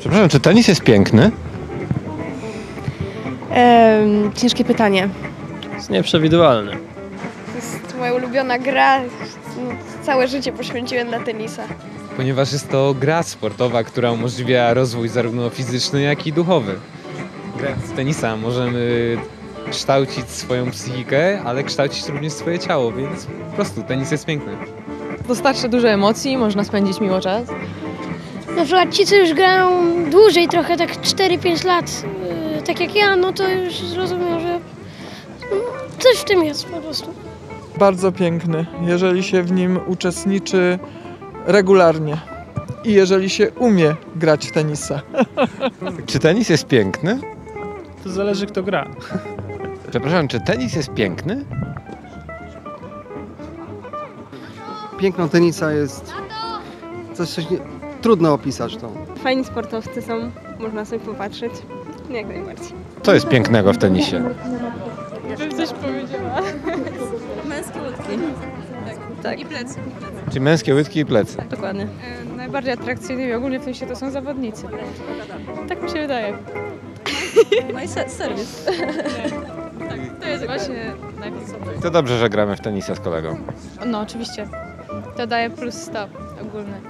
Przepraszam, czy tenis jest piękny? Em, ciężkie pytanie. Jest nieprzewidywalny. To jest moja ulubiona gra. No, całe życie poświęciłem na tenisa. ponieważ jest to gra sportowa, która umożliwia rozwój zarówno fizyczny, jak i duchowy. Grając w tenisa możemy kształcić swoją psychikę, ale kształcić również swoje ciało, więc po prostu tenis jest piękny. Dostarcza dużo emocji, można spędzić miło czas. Na przykład ci, co już grają dłużej, trochę tak 4-5 lat, yy, tak jak ja, no to już zrozumiał, że coś w tym jest po prostu. bardzo piękny, jeżeli się w nim uczestniczy regularnie i jeżeli się umie grać w tenisa. Czy tenis jest piękny? To zależy kto gra. Przepraszam, czy tenis jest piękny? Piękno tenisa jest coś, coś nie, trudno opisać to. Fajni sportowcy są, można sobie popatrzeć. Jak najbardziej. Co jest pięknego w tenisie? Męskie łódki. Tak. I plecy. Czyli męskie łydki i plecy. Dokładnie. najbardziej atrakcyjnymi ogólnie w sensie to są zawodnicy. Tak mi się wydaje. No i se- serwis. To jest właśnie najpodstawowe. To dobrze, że gramy w tenisa z kolegą. No oczywiście. To daje plus 100 ogólny.